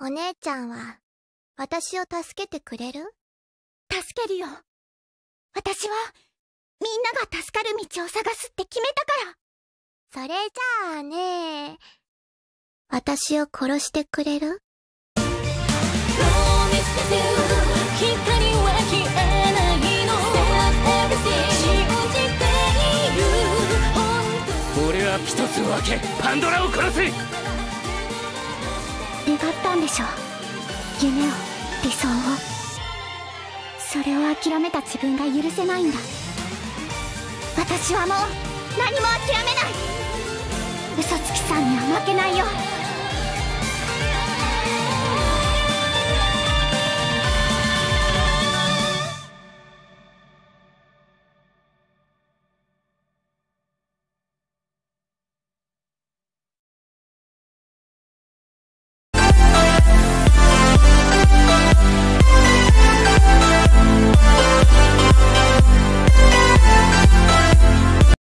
お姉ちゃんは、私を助けてくれる？助けるよ。私は、みんなが助かる道を探すって決めたから。それじゃあね、私を殺してくれる？一つ分けパンドラを殺せ。願ったんでしょ夢を理想を。それを諦めた自分が許せないんだ。私はもう何も諦めない。嘘つきさんには負けないよ。